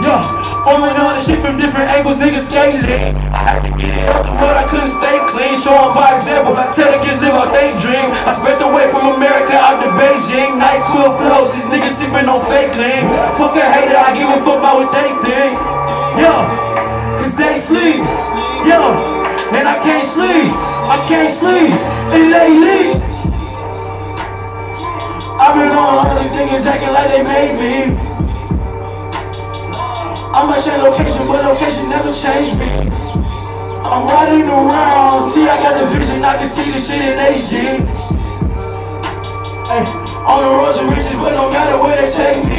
Yeah, on all the shit from different angles, niggas skating. I had to get it out the mud, I couldn't stay clean. Show 'em by example, I tell the kids live out they dream. I spread the way from America out to Beijing. Nightclub flows, these niggas sipping on fake lean. Fuck a hater, I give a fuck about what they think. Yeah, cause they sleep. Yeah, and I can't sleep. I can't sleep. And lately, I've been on all these niggas acting like they made me. I might change location, but location never changed me. I'm riding around, see I got the vision, I can see the shit in HD. Hey, on the road to riches, but no matter where they take me.